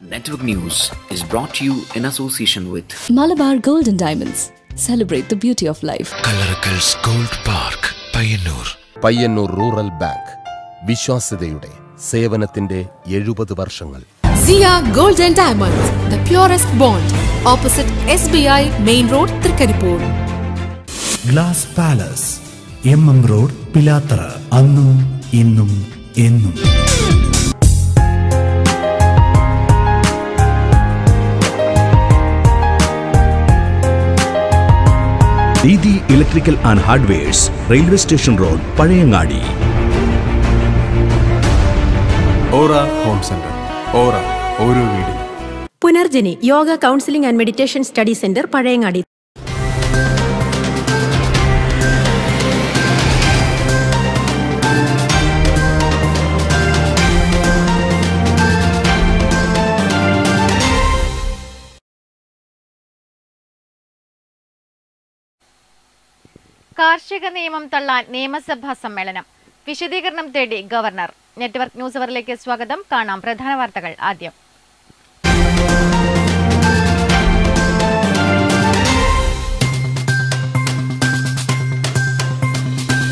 Network News is brought to you in association with Malabar Golden Diamonds. Celebrate the beauty of life. Kalarakals Gold Park, Payyanur Payyanur Rural Bank. വിശ്വാസ്യതയുടെ സേവനത്തിന്റെ എഴുപത് വർഷങ്ങൾ Zia diamonds the Diamonds, the purest bond. Opposite SBI Main Road, Thrikkarippur glass palace M M road Pilathara അന്നും ഇന്നും എന്നും Deedi electrical and hardwares railway station road Pazhayangadi Aura home centre Aura ഓരോ വീടിനും Punarjani yoga counselling and meditation study centre Pazhayangadi കാർഷിക നിയമം തള്ളാൻ നിയമസഭാ സമ്മേളനം. വിശദീകരണം തേടി ഗവർണർ. നെറ്റ്വർക്ക് ന്യൂസ് അവറിലേക്ക് സ്വാഗതം. കാണാം പ്രധാന വാർത്തകൾ ആദ്യം.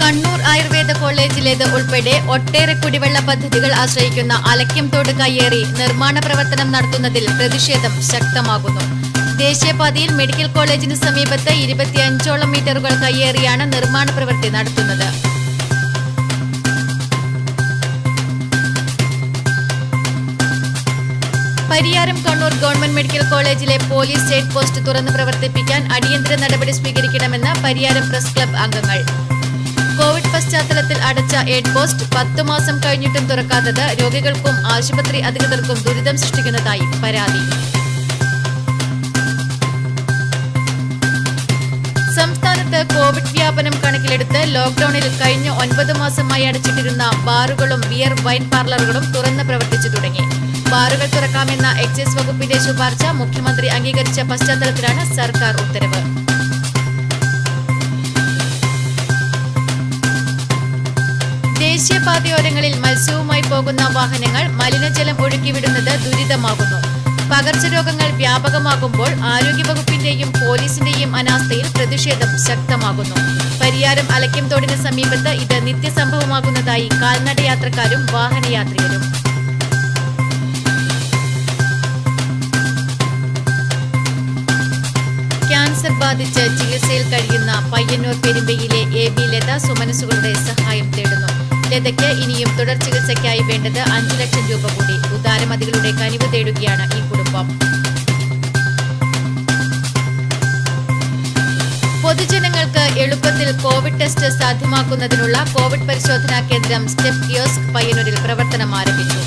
കണ്ണൂർ ആയുർവേദ കോളേജിലേത് ഉൾപ്പെടെ ഒട്ടേറെ കുടിവെള്ള പദ്ധതികൾ ആശ്രയിക്കുന്ന അലക്യം തോട് കയ്യേറി നിർമ്മാണ പ്രവർത്തനം നടത്തുന്നതിൽ പ്രതിഷേധം ശക്തമാകുന്നു. ദേശീയപാതയിൽ മെഡിക്കൽ കോളേജിന് സമീപത്ത് ഇരുപത്തിയഞ്ചോളം മീറ്ററുകൾ കയ്യേറിയാണ് നിർമ്മാണ പ്രവൃത്തി നടത്തുന്നത്. പരിയാരം കണ്ണൂർ ഗവൺമെന്റ് മെഡിക്കൽ കോളേജിലെ പോലീസ് സ്റ്റേറ്റ് പോസ്റ്റ് തുറന്നു പ്രവർത്തിപ്പിക്കാൻ അടിയന്തര നടപടി സ്വീകരിക്കണമെന്ന് പരിയാരം പ്രസ് ക്ലബ് അംഗങ്ങൾ. കോവിഡ് പശ്ചാത്തലത്തിൽ അടച്ച എയ്ഡ് പോസ്റ്റ് പത്തു മാസം കഴിഞ്ഞിട്ടും തുറക്കാത്തത് രോഗികൾക്കും ആശുപത്രി അധികൃതർക്കും ദുരിതം സൃഷ്ടിക്കുന്നതായി പരാതി. കണക്കിലെടുത്ത് ലോക്ഡൌണിൽ കഴിഞ്ഞ ഒൻപത് മാസമായി അടച്ചിട്ടിരുന്ന ബാറുകളും ബിയർ വൈൻ പാർലറുകളും തുറന്ന് പ്രവർത്തിച്ചു തുടങ്ങി. ബാറുകൾ തുറക്കാമെന്ന എക്സൈസ് വകുപ്പിന്റെ ശുപാർശ മുഖ്യമന്ത്രി അംഗീകരിച്ച പശ്ചാത്തലത്തിലാണ് സർക്കാർ ഉത്തരവ്. ദേശീയപാതയോരങ്ങളിൽ മത്സ്യവുമായി പോകുന്ന വാഹനങ്ങൾ മലിനജലം ഒഴുക്കിവിടുന്നത് ദുരിതമാകുന്നു. പകർച്ചരോഗങ്ങൾ വ്യാപകമാകുമ്പോൾ ആരോഗ്യവകുപ്പിന്റെയും പോലീസിന്റെയും അനാസ്ഥയിൽ പ്രതിഷേധം ശക്തമാകുന്നു. പരിയാരം അലക്കം തോടിന് സമീപത്ത് ഇത് നിത്യസംഭവമാകുന്നതായി കാൽനട യാത്രക്കാരും വാഹനയാത്രികരും. ക്യാൻസർ ബാധിച്ച് ചികിത്സയിൽ കഴിയുന്ന പയ്യന്നൂർ പെരുമ്പയിലെ എ ബി ലത സുമനസുകളുടെ സഹായം തേടുന്നു. ലതയ്ക്ക് ഇനിയും തുടർ ചികിത്സയ്ക്കായി വേണ്ടത് അഞ്ചു ലക്ഷം രൂപ കൂടി. ഉദാരമതികളുടെ കനിവ് തേടുകയാണ് ഈ കുടുംബം. എളുപ്പത്തിൽ കോവിഡ് ടെസ്റ്റ് സാധ്യമാക്കുന്നതിനുള്ള കോവിഡ് പരിശോധനാ കേന്ദ്രം സ്റ്റെപ്പ് കിയോസ്ക് പയ്യന്നൂരിൽ പ്രവർത്തനം ആരംഭിച്ചു.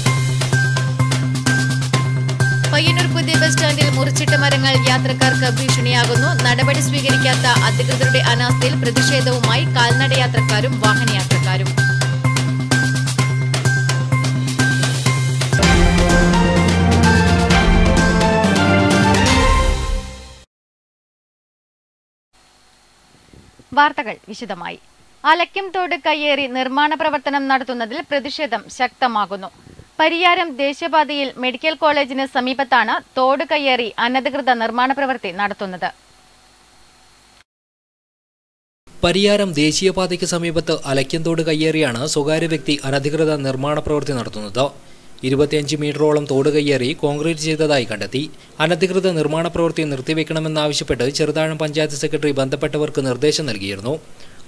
പയ്യന്നൂർ പുതിയ ബസ് സ്റ്റാൻഡിൽ മുറിച്ചിട്ട മരങ്ങൾ യാത്രക്കാർക്ക് ഭീഷണിയാകുന്നു. നടപടി സ്വീകരിക്കാത്ത അധികൃതരുടെ അനാസ്ഥയിൽ പ്രതിഷേധവുമായി കാൽനടയാത്രക്കാരും വാഹനയാത്രക്കാരും. വാർത്തകൾ വിശദമായി. അലക്യം തോട് കയ്യേറി നിർമ്മാണ പ്രവർത്തനം നടത്തുന്നതിൽ പ്രതിഷേധം ശക്തമാകുന്നു. പരിയാരം ദേശീയപാതയിൽ മെഡിക്കൽ കോളേജിന് സമീപത്താണ് തോട് കയ്യേറി അനധികൃത നിർമ്മാണ പ്രവൃത്തി നടത്തുന്നത്. പരിയാരം ദേശീയപാതയ്ക്ക് സമീപത്ത് അലക്യന്തോട് കയ്യേറിയാണ് സ്വകാര്യ വ്യക്തി അനധികൃത നിർമ്മാണ പ്രവൃത്തി നടത്തുന്നത്. ഇരുപത്തിയഞ്ച് മീറ്ററോളം തോട് കയ്യേറി കോൺക്രീറ്റ് ചെയ്തതായി കണ്ടെത്തി. അനധികൃത നിർമ്മാണ പ്രവൃത്തി നിർത്തിവെക്കണമെന്നാവശ്യപ്പെട്ട് ചെറുതാഴം പഞ്ചായത്ത് സെക്രട്ടറി ബന്ധപ്പെട്ടവർക്ക് നിർദ്ദേശം നൽകിയിരുന്നു.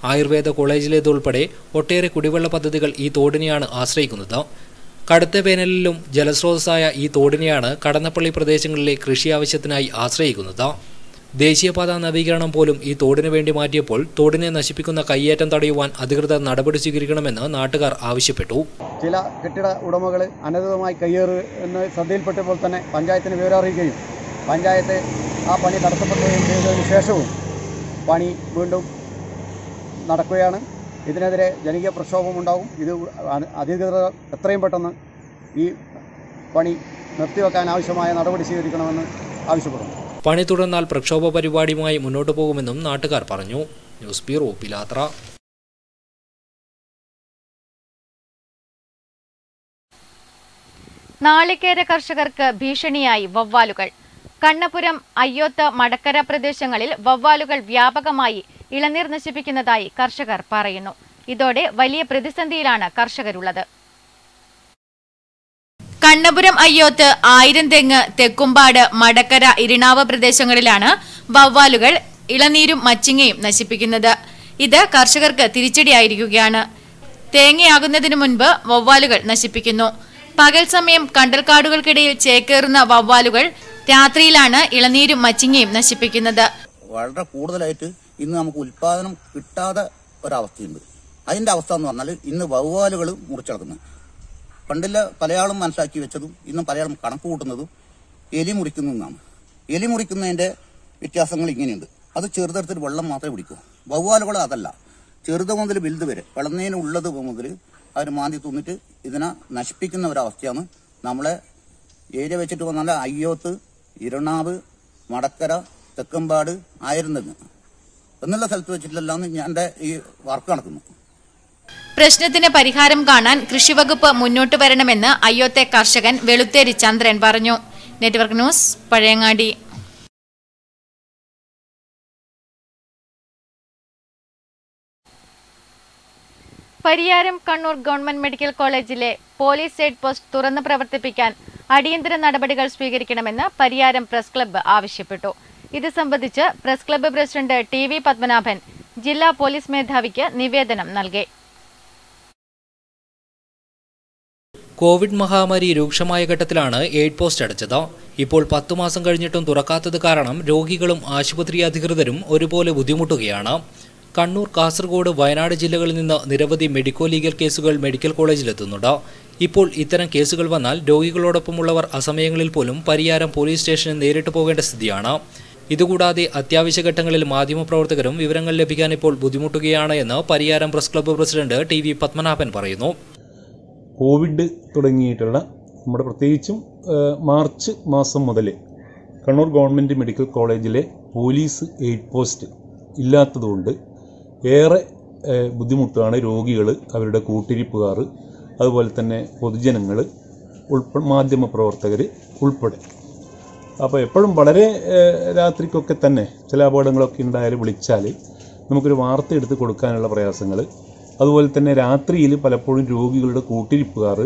ആയുർവേദ കോളേജിലേതുൾപ്പെടെ ഒട്ടേറെ കുടിവെള്ള പദ്ധതികൾ ഈ തോടിനെയാണ് ആശ്രയിക്കുന്നത്. കടുത്ത വേനലിലും ജലസ്രോതസ്സായ ഈ തോടിനെയാണ് കടന്നപ്പള്ളി പ്രദേശങ്ങളിലെ കൃഷി ആവശ്യത്തിനായി ആശ്രയിക്കുന്നത്. ദേശീയപാത നവീകരണം പോലും ഈ തോടിനു വേണ്ടി മാറ്റിയപ്പോൾ തോടിനെ നശിപ്പിക്കുന്ന കയ്യേറ്റം തടയുവാൻ അധികൃതർ നടപടി സ്വീകരിക്കണമെന്ന് നാട്ടുകാർ ആവശ്യപ്പെട്ടു. ചില കെട്ടിട ഉടമകൾ അനധികൃതമായി കയ്യേറ് എന്ന് ശ്രദ്ധയിൽപ്പെട്ടപ്പോൾ തന്നെ പഞ്ചായത്തിന് വിവരം അറിയിക്കുകയും പഞ്ചായത്ത് ആ പണി തടസ്സപ്പെടുകയും ചെയ്തതിനു ശേഷവും പണി വീണ്ടും നടക്കുകയാണ്. ഇതിനെതിരെ ജനകീയ പ്രക്ഷോഭമുണ്ടാവും ഇത് അധികൃതർ എത്രയും പെട്ടെന്ന് ഈ പണി നിർത്തിവെക്കാൻ ആവശ്യമായ നടപടി സ്വീകരിക്കണമെന്ന് ആവശ്യപ്പെടുന്നു. പണി തുടർന്നാൽ പ്രക്ഷോഭ പരിപാടിയുമായി മുന്നോട്ടു പോകുമെന്നും നാട്ടുകാർ പറഞ്ഞു. News bureau Pilathara. നാളികേര കർഷകർക്ക് ഭീഷണിയായി വവ്വാലുകൾ. കണ്ണപുരം അയ്യോത്ത് മടക്കര പ്രദേശങ്ങളിൽ വവ്വാലുകൾ വ്യാപകമായി ഇളനീർ നശിപ്പിക്കുന്നതായി കർഷകർ പറയുന്നു. ഇതോടെ വലിയ പ്രതിസന്ധിയിലാണ് കർഷകരുള്ളത്. കണ്ണപുരം അയ്യോത്ത് ആയിരം തെങ്ങ് തെക്കുംപാട് മടക്കര ഇരിണാവ് പ്രദേശങ്ങളിലാണ് വവ്വാലുകൾ ഇളനീരും മച്ചിങ്ങയും നശിപ്പിക്കുന്നത്. ഇത് കർഷകർക്ക് തിരിച്ചടിയായിരിക്കുകയാണ്. തേങ്ങയാകുന്നതിനു മുൻപ് വവ്വാലുകൾ നശിപ്പിക്കുന്നു. പകൽ സമയം കണ്ടൽക്കാടുകൾക്കിടയിൽ ചേക്കേറുന്ന വവ്വാലുകൾ രാത്രിയിലാണ് ഇളനീരും മച്ചിങ്ങയും നശിപ്പിക്കുന്നത്. വളരെ കൂടുതലായിട്ട് ഇന്ന് നമുക്ക് ഉൽപാദനം കിട്ടാതെ ഒരവസ്ഥയുണ്ട്. അതിന്റെ അവസ്ഥ എന്ന് പറഞ്ഞാൽ ഇന്ന് വവ്വാലുകൾ മുറിച്ചടക്കുന്നു. പണ്ടില്ല പലയാളും മനസ്സാക്കി വെച്ചതും ഇന്നും പലയാളും കണക്ക് കൂട്ടുന്നതും എലി മുറിക്കുന്നു എലി മുറിക്കുന്നതിന്റെ വ്യത്യാസങ്ങൾ ഇങ്ങനെയുണ്ട്. അത് ചെറുതെടുത്തിട്ട് വെള്ളം മാത്രമേ പിടിക്കൂ. വവ്വാലുകൾ അതല്ല. ചെറുത് മുതൽ വലുത് വരെ വിളന്നതിന് ഉള്ളത് മുതൽ അവർ മാന്തി തിന്നിട്ട് ഇതിനെ നശിപ്പിക്കുന്ന ഒരവസ്ഥയാണ് നമ്മളെ ഏരിയ വെച്ചിട്ട് വന്നാൽ അയ്യോത്ത് ഇരണാവ് മടക്കര തെക്കമ്പാട് ആയിരുന്നെന്ന് എന്നുള്ള സ്ഥലത്ത് വെച്ചിട്ടില്ലാന്ന് ഞാൻ എന്റെ ഈ വർക്ക് നടക്കുന്നു പ്രശ്നത്തിന് പരിഹാരം കാണാൻ കൃഷിവകുപ്പ് മുന്നോട്ട് വരണമെന്ന് അയ്യോത്തെ കർഷകൻ വെളുത്തേരി ചന്ദ്രൻ പറഞ്ഞു. Network news Pazhayangadi. Pariyaram Kannur government medical കോളേജിലെ പോലീസ് എയ്ഡ് പോസ്റ്റ് തുറന്ന് പ്രവർത്തിപ്പിക്കാൻ അടിയന്തര നടപടികൾ സ്വീകരിക്കണമെന്ന് പരിയാരം പ്രസ് ക്ലബ്ബ് ആവശ്യപ്പെട്ടു. ഇത് സംബന്ധിച്ച് press club president T Padmanabhan ജില്ലാ പോലീസ് മേധാവിക്ക് നിവേദനം നൽകി. കോവിഡ് മഹാമാരി രൂക്ഷമായ ഘട്ടത്തിലാണ് എയ്ഡ് പോസ്റ്റ് അടച്ചത്. ഇപ്പോൾ പത്തു മാസം കഴിഞ്ഞിട്ടും തുറക്കാത്തത് കാരണം രോഗികളും ആശുപത്രി അധികൃതരും ഒരുപോലെ ബുദ്ധിമുട്ടുകയാണ്. കണ്ണൂർ കാസർഗോഡ് വയനാട് ജില്ലകളിൽ നിന്ന് നിരവധി മെഡിക്കോ ലീഗൽ കേസുകൾ മെഡിക്കൽ കോളേജിലെത്തുന്നുണ്ട്. ഇപ്പോൾ ഇത്തരം കേസുകൾ വന്നാൽ രോഗികളോടൊപ്പമുള്ളവർ അസമയങ്ങളിൽ പോലും പരിയാരം പോലീസ് സ്റ്റേഷനിൽ നേരിട്ട് പോകേണ്ട സ്ഥിതിയാണ്. ഇതുകൂടാതെ അത്യാവശ്യ ഘട്ടങ്ങളിൽ മാധ്യമപ്രവർത്തകരും വിവരങ്ങൾ ലഭിക്കാൻ ഇപ്പോൾ ബുദ്ധിമുട്ടുകയാണ് എന്ന് Pariyaram press club president T Padmanabhan പറയുന്നു. കോവിഡ് തുടങ്ങിയിട്ടുള്ള നമ്മുടെ പ്രത്യേകിച്ചും മാർച്ച് മാസം മുതൽ കണ്ണൂർ ഗവൺമെന്റ് മെഡിക്കൽ കോളേജിലെ പോലീസ് എയ്ഡ് പോസ്റ്റ് ഇല്ലാത്തതുകൊണ്ട് ഏറെ ബുദ്ധിമുട്ടാണ് രോഗികൾ അവരുടെ കൂട്ടിരിപ്പുകാർ അതുപോലെ തന്നെ പൊതുജനങ്ങൾ ഉൾപ്പെ മാധ്യമപ്രവർത്തകർ ഉൾപ്പെടെ. അപ്പോൾ എപ്പോഴും വളരെ രാത്രിക്കൊക്കെ തന്നെ ചില അപകടങ്ങളൊക്കെ ഉണ്ടായാൽ വിളിച്ചാൽ നമുക്കൊരു വാർത്ത എടുത്ത് കൊടുക്കാനുള്ള പ്രയാസങ്ങൾ അതുപോലെ തന്നെ രാത്രിയിൽ പലപ്പോഴും രോഗികളുടെ കൂട്ടിരിപ്പുകാർ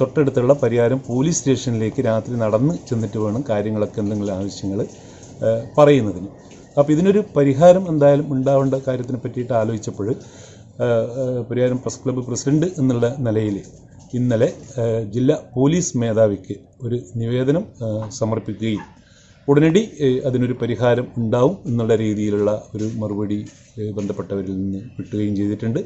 തൊട്ടടുത്തുള്ള പരിഹാരം പോലീസ് സ്റ്റേഷനിലേക്ക് രാത്രി നടന്ന് ചെന്നിട്ട് വേണം കാര്യങ്ങളൊക്കെ എന്തെങ്കിലും ആവശ്യങ്ങൾ പറയുന്നതിന്. അപ്പോൾ ഇതിനൊരു പരിഹാരം എന്തായാലും ഉണ്ടാവേണ്ട കാര്യത്തിനെ പറ്റിയിട്ട് ആലോചിച്ചപ്പോൾ പരിഹാരം പ്രസ് ക്ലബ്ബ് പ്രസിഡന്റ് എന്നുള്ള നിലയിൽ ഇന്നലെ ജില്ലാ പോലീസ് മേധാവിക്ക് ഒരു നിവേദനം സമർപ്പിക്കുകയും ഉടനടി അതിനൊരു പരിഹാരം ഉണ്ടാവും എന്നുള്ള രീതിയിലുള്ള ഒരു മറുപടി ബന്ധപ്പെട്ടവരിൽ നിന്ന് കിട്ടുകയും ചെയ്തിട്ടുണ്ട്.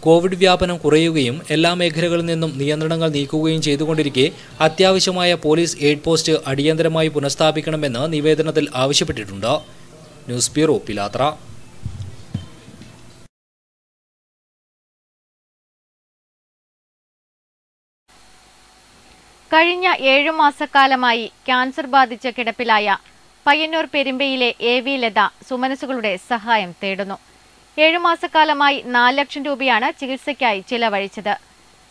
കോവിഡ് വ്യാപനം കുറയുകയും എല്ലാ മേഖലകളിൽ നിന്നും നിയന്ത്രണങ്ങൾ നീക്കുകയും ചെയ്തുകൊണ്ടിരിക്കെ അത്യാവശ്യമായ പോലീസ് എയ്ഡ് പോസ്റ്റ് അടിയന്തരമായി പുനഃസ്ഥാപിക്കണമെന്ന് നിവേദനത്തിൽ ആവശ്യപ്പെട്ടിട്ടുണ്ട്. News bureau Pilathara. കഴിഞ്ഞ ഏഴു മാസക്കാലമായി ക്യാൻസർ ബാധിച്ച് കിടപ്പിലായ പയ്യന്നൂർ പെരുമ്പയിലെ എ വി ലത സുമനസുകളുടെ സഹായം തേടുന്നു. ഏഴു മാസക്കാലമായി നാല് ലക്ഷം രൂപയാണ് ചികിത്സയ്ക്കായി ചിലവഴിച്ചത്.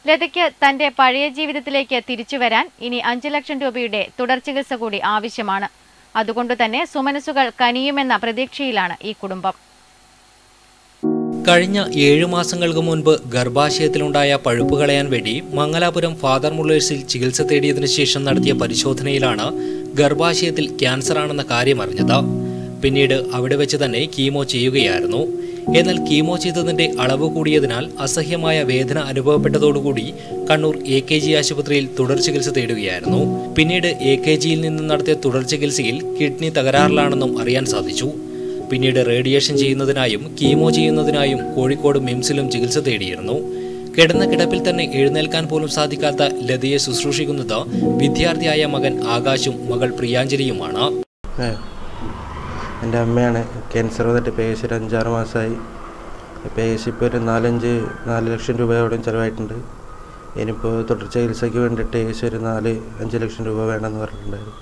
ലതയ്ക്ക് തന്റെ പഴയ ജീവിതത്തിലേക്ക് തിരിച്ചുവരാൻ ഇനി അഞ്ചു ലക്ഷം രൂപയുടെ തുടർ ചികിത്സ കൂടി ആവശ്യമാണ്. അതുകൊണ്ടുതന്നെ സുമനസുകൾ കനിയുമെന്ന പ്രതീക്ഷയിലാണ് ഈ കുടുംബം. കഴിഞ്ഞ ഏഴു മാസങ്ങൾക്ക് മുൻപ് ഗർഭാശയത്തിലുണ്ടായ പഴുപ്പ് കളയാൻ വേണ്ടി മംഗലാപുരം ഫാദർ മുള്ളേഴ്സിൽ ചികിത്സ തേടിയതിനു ശേഷം നടത്തിയ പരിശോധനയിലാണ് ഗർഭാശയത്തിൽ ക്യാൻസർ ആണെന്ന കാര്യം അറിഞ്ഞത്. പിന്നീട് അവിടെ വെച്ച് തന്നെ കീമോ ചെയ്യുകയായിരുന്നു. എന്നാൽ കീമോ ചെയ്തതിന്റെ അളവ് കൂടിയതിനാൽ അസഹ്യമായ വേദന അനുഭവപ്പെട്ടതോടുകൂടി കണ്ണൂർ എ കെ ജി ആശുപത്രിയിൽ തുടർ ചികിത്സ തേടുകയായിരുന്നു. പിന്നീട് എ കെ ജിയിൽ നിന്നും നടത്തിയ തുടർ ചികിത്സയിൽ കിഡ്നി തകരാറിലാണെന്നും അറിയാൻ സാധിച്ചു. പിന്നീട് റേഡിയേഷൻ ചെയ്യുന്നതിനായും കീമോ ചെയ്യുന്നതിനായും കോഴിക്കോട് മിംസിലും ചികിത്സ തേടിയിരുന്നു. കിടന്ന കിടപ്പിൽ തന്നെ എഴുന്നേൽക്കാൻ പോലും സാധിക്കാത്ത ലതയെ ശുശ്രൂഷിക്കുന്നത് വിദ്യാർത്ഥിയായ മകൻ ആകാശും മകൾ പ്രിയാഞ്ജലിയുമാണ്. എന്റെ അമ്മയാണ് ക്യാൻസർ വന്നിട്ട് പേ ചെയ്ത് അഞ്ചാറ് മാസമായി. പേ ഏകദേശം ഇപ്പോൾ ഒരു നാലഞ്ച് നാല് ലക്ഷം രൂപയോടെ ചിലവായിട്ടുണ്ട്. ഇനിയിപ്പോൾ തുടർ ചികിത്സയ്ക്ക് വേണ്ടിയിട്ട് ഏകദേശം ഒരു നാല് അഞ്ച് ലക്ഷം രൂപ വേണമെന്ന് പറഞ്ഞിട്ടുണ്ടായിരുന്നു.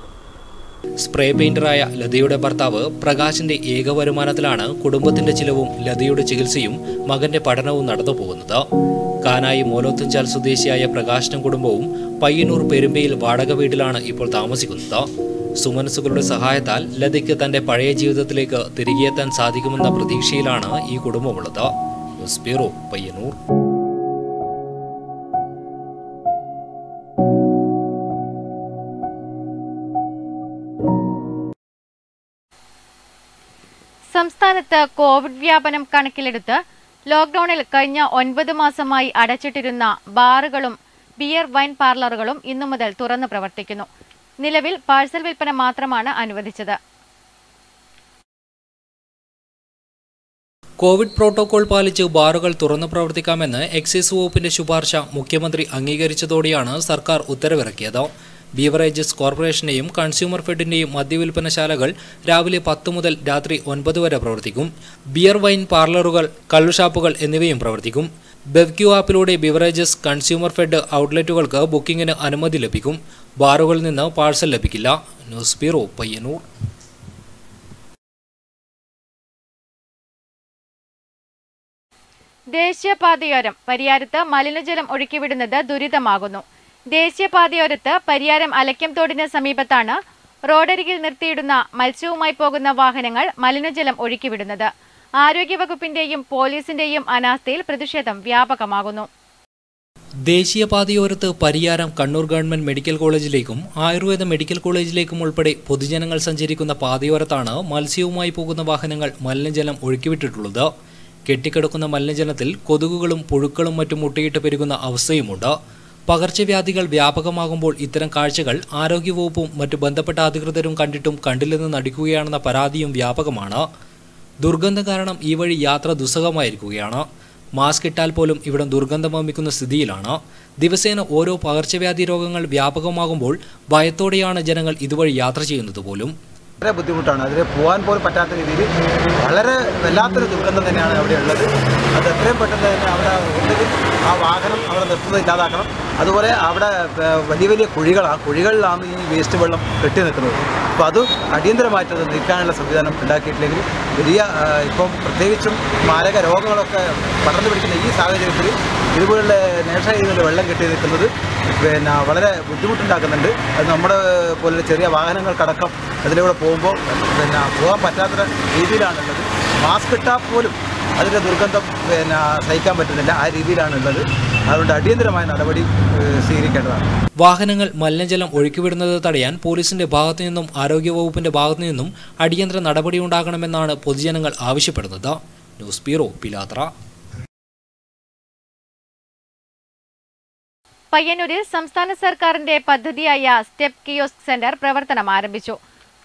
സ്പ്രേ പെയിന്ററായ ലതയുടെ ഭർത്താവ് പ്രകാശിന്റെ ഏക വരുമാനത്തിലാണ് കുടുംബത്തിന്റെ ചിലവും ലതയുടെ ചികിത്സയും മകന്റെ പഠനവും നടന്നു പോകുന്നത്. കാനായി മോലോത്തുംചാൽ സ്വദേശിയായ പ്രകാശനും കുടുംബവും പയ്യന്നൂർ പെരുമ്പയിൽ വാടക വീട്ടിലാണ് ഇപ്പോൾ താമസിക്കുന്നത്. സുമനസുകളുടെ സഹായത്താൽ ലതയ്ക്ക് തന്റെ പഴയ ജീവിതത്തിലേക്ക് തിരികെയെത്താൻ സാധിക്കുമെന്ന പ്രതീക്ഷയിലാണ് ഈ കുടുംബമുള്ളത്. ബ്യൂറോ പയ്യന്നൂർ. സംസ്ഥാനത്ത് കോവിഡ് വ്യാപനം കണക്കിലെടുത്ത് ലോക്ഡൌണിൽ കഴിഞ്ഞ ഒൻപത് മാസമായി അടച്ചിട്ടിരുന്ന ബാറുകളും ബിയർ വൈൻ പാർലറുകളും ഇന്നു മുതൽ തുറന്നു പ്രവർത്തിക്കുന്നു. നിലവിൽ പാഴ്സൽ വിൽപ്പന മാത്രമാണ് അനുവദിച്ചത്. കോവിഡ് പ്രോട്ടോകോൾ പാലിച്ച് ബാറുകൾ തുറന്നു പ്രവർത്തിക്കാമെന്ന് എക്സൈസ് വകുപ്പിന്റെ ശുപാർശ മുഖ്യമന്ത്രി അംഗീകരിച്ചതോടെയാണ് സർക്കാർ ഉത്തരവിറക്കിയത്. ബീവറേജസ് കോർപ്പറേഷന്റെയും കൺസ്യൂമർ ഫെഡിന്റെയും മദ്യവിൽപ്പനശാലകൾ രാവിലെ പത്ത് മുതൽ രാത്രി ഒൻപത് വരെ പ്രവർത്തിക്കും. ബിയർ വൈൻ പാർലറുകൾ കള്ളുഷാപ്പുകൾ എന്നിവയും പ്രവർത്തിക്കും. ബെവ്ക്യൂ ആപ്പിലൂടെ ബിവറേജസ് കൺസ്യൂമർ ഫെഡ് ഔട്ട്ലെറ്റുകൾക്ക് ബുക്കിംഗിന് അനുമതി ലഭിക്കും. ബാറുകളിൽ നിന്ന് പാഴ്സൽ ലഭിക്കില്ല. News bureau Payyanur. ദേശീയപാതയോരം പരിയാരത്ത് മലിനജലം ഒഴുക്കിവിടുന്നത് ദുരിതമാകുന്നു. ദേശീയപാതയോരത്ത് പരിയാരം അലക്യം തോടിന് സമീപത്താണ് റോഡരികിൽ നിർത്തിയിടുന്ന മത്സ്യവുമായി പോകുന്ന വാഹനങ്ങൾ മലിനജലം ഒഴുക്കിവിടുന്നത്. ആരോഗ്യവകുപ്പിന്റെയും പോലീസിന്റെയും അനാസ്ഥയിൽ പ്രതിഷേധം വ്യാപകമാകുന്നു. ദേശീയപാതയോരത്ത് പരിയാരം കണ്ണൂർ ഗവൺമെന്റ് മെഡിക്കൽ കോളേജിലേക്കും ആയുർവേദ മെഡിക്കൽ കോളേജിലേക്കും ഉൾപ്പെടെ പൊതുജനങ്ങൾ സഞ്ചരിക്കുന്ന പാതയോരത്താണ് മത്സ്യവുമായി പോകുന്ന വാഹനങ്ങൾ മലിനജലം ഒഴുക്കിവിട്ടിട്ടുള്ളത്. കെട്ടിക്കിടക്കുന്ന മലിനജലത്തിൽ കൊതുകുകളും പുഴുക്കളും മറ്റും മുട്ടയിട്ട് പെരുകുന്ന അവസ്ഥയുമുണ്ട്. പകർച്ചവ്യാധികൾ വ്യാപകമാകുമ്പോൾ ഇത്തരം കാഴ്ചകൾ ആരോഗ്യവകുപ്പും മറ്റു ബന്ധപ്പെട്ട അധികൃതരും കണ്ടിട്ടും കണ്ടില്ലെന്ന് നടിക്കുകയാണെന്ന പരാതിയും വ്യാപകമാണ്. ദുർഗന്ധം കാരണം ഈ വഴി യാത്ര ദുസ്സഹമായിരിക്കുകയാണ്. മാസ്ക് ഇട്ടാൽ പോലും ഇവിടെ ദുർഗന്ധം വമിക്കുന്ന സ്ഥിതിയിലാണ്. ദിവസേന ഓരോ പകർച്ചവ്യാധി രോഗങ്ങൾ വ്യാപകമാകുമ്പോൾ ഭയത്തോടെയാണ് ജനങ്ങൾ ഇതുവഴി യാത്ര ചെയ്യുന്നത് പോലും. വളരെ ബുദ്ധിമുട്ടാണ്. അതിൽ പോകാൻ പോലും പറ്റാത്ത രീതിയിൽ വളരെ വല്ലാത്തൊരു ദുർഗന്ധം തന്നെയാണ് അവിടെ ഉള്ളത്. അത് എത്രയും പെട്ടെന്ന് തന്നെ അവിടെ ഉണ്ടെങ്കിൽ ആ വാഹനം അവിടെ നിർത്തുന്നത് ഇല്ലാതാക്കണം. അതുപോലെ അവിടെ വലിയ വലിയ കുഴികൾ ആ കുഴികളിലാണ് ഈ വേസ്റ്റ് വെള്ളം കെട്ടി നിൽക്കുന്നത്. അപ്പോൾ അത് അടിയന്തരമായിട്ട് അത് നീക്കാനുള്ള സംവിധാനം ഉണ്ടാക്കിയിട്ടില്ലെങ്കിൽ വലിയ ഇപ്പം പ്രത്യേകിച്ചും മാരക രോഗങ്ങളൊക്കെ പടർന്നു പിടിക്കുന്ന ഈ സാഹചര്യത്തിൽ ഇതുപോലുള്ള നേഷയിൽ വെള്ളം കെട്ടി നിൽക്കുന്നത് പിന്നെ വളരെ ബുദ്ധിമുട്ടുണ്ടാക്കുന്നുണ്ട്. അത് നമ്മുടെ പോലുള്ള ചെറിയ വാഹനങ്ങൾക്കടക്കം അതിലൂടെ പോകുമ്പോൾ പിന്നെ പോകാൻ പറ്റാത്ത രീതിയിലാണുള്ളത്. മാസ്ക് ഇട്ടാൽ പോലും അതിന്റെ ദുർഗന്ധം പിന്നെ സഹിക്കാൻ പറ്റുന്നില്ല. ആ രീതിയിലാണുള്ളത്. അതുകൊണ്ട് അടിയന്തരമായ നടപടി സ്വീകരിക്കേണ്ടതാണ്. വാഹനങ്ങൾ മലിനജലം ഒഴുക്കിവിടുന്നത് തടയാൻ പോലീസിന്റെ ഭാഗത്തു നിന്നും ആരോഗ്യവകുപ്പിന്റെ ഭാഗത്തു നിന്നും അടിയന്തര നടപടിയുണ്ടാകണമെന്നാണ് പൊതുജനങ്ങൾ ആവശ്യപ്പെടുന്നത്. News bureau Pilathara. പയ്യന്നൂരിൽ സംസ്ഥാന സർക്കാരിന്റെ പദ്ധതിയായ സ്റ്റെപ്പ് കിയോസ്ക് സെന്റർ പ്രവർത്തനം ആരംഭിച്ചു.